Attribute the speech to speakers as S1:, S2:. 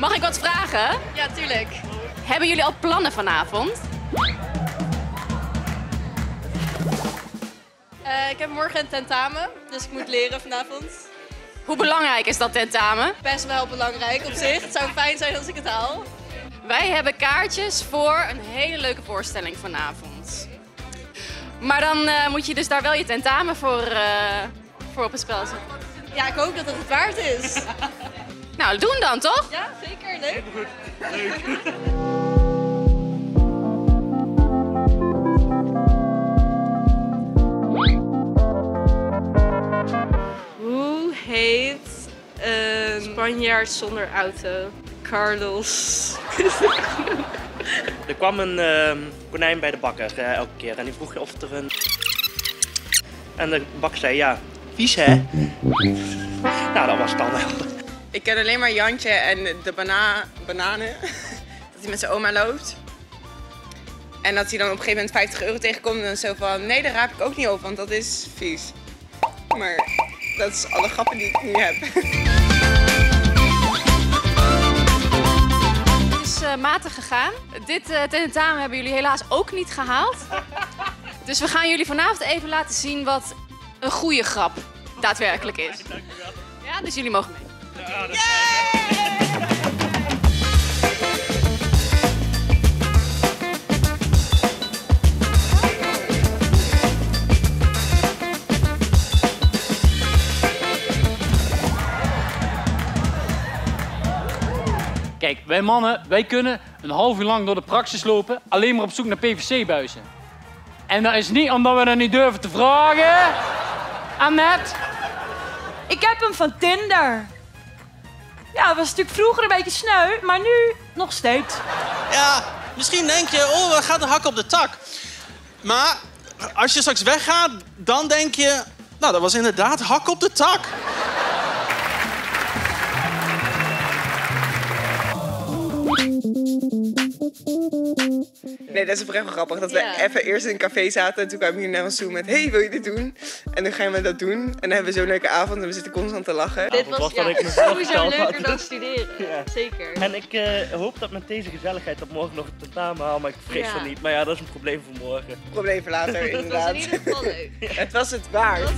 S1: Mag ik wat vragen?
S2: Ja, tuurlijk.
S1: Hebben jullie al plannen vanavond?
S2: Eh, ik heb morgen een tentamen, dus ik moet leren vanavond.
S1: Hoe belangrijk is dat tentamen?
S2: Best wel belangrijk op zich. Het zou fijn zijn als ik het haal.
S1: Wij hebben kaartjes voor een hele leuke voorstelling vanavond. Maar dan eh, moet je dus daar wel je tentamen voor, eh, voor op het spel zetten.
S2: Ja, ik hoop dat het het waard is.
S1: Nou, doen dan toch?
S2: Ja, zeker. Leuk.
S3: Hoe heet een Spanjaard zonder auto? Carlos.
S4: Er kwam een ehm, konijn bij de bakker eh, elke keer en die vroeg of er een... En de bakker zei ja, vies hè? nou, dat was het dan wel.
S5: Ik ken alleen maar Jantje en de bana bananen. Dat hij met zijn oma loopt. En dat hij dan op een gegeven moment 50 euro tegenkomt en dan zo van... Nee, daar raap ik ook niet op, want dat is vies. Maar dat is alle grappen die ik nu heb.
S1: Het is eh, matig gegaan. Dit eh, tentamen hebben jullie helaas ook niet gehaald. Dus we gaan jullie vanavond even laten zien wat een goede grap daadwerkelijk is. Ja, dus jullie mogen mee.
S6: Kijk, wij mannen, wij kunnen een half uur lang door de praxis lopen, alleen maar op zoek naar PVC-buizen. En dat is niet omdat we dat niet durven te vragen. Annette,
S7: Ik heb hem van Tinder. Ja, dat was natuurlijk vroeger een beetje sneu, maar nu nog steeds.
S8: Ja, misschien denk je, oh, we gaan de hak op de tak. Maar als je straks weggaat, dan denk je, nou, dat was inderdaad hak op de tak.
S5: Nee, dat is oprecht wel grappig. Dat we
S2: Ja.
S5: even eerst in een café zaten en toen kwamen jullie naar ons toe met... Hey, wil je dit doen? En dan gaan we dat doen. En dan hebben we zo'n leuke avond en we zitten constant te lachen.
S4: Dit was wat ik
S3: sowieso leuker dan studeren. Zeker.
S4: En ik eh, hoop dat met deze gezelligheid dat morgen nog het tentamen haal, maar ik vrees
S3: Ja.
S4: van niet. Maar ja, dat is een probleem voor morgen.
S5: Probleem voor later,
S3: Dat was
S5: inderdaad.
S3: in ieder geval leuk.
S5: Het was het waard.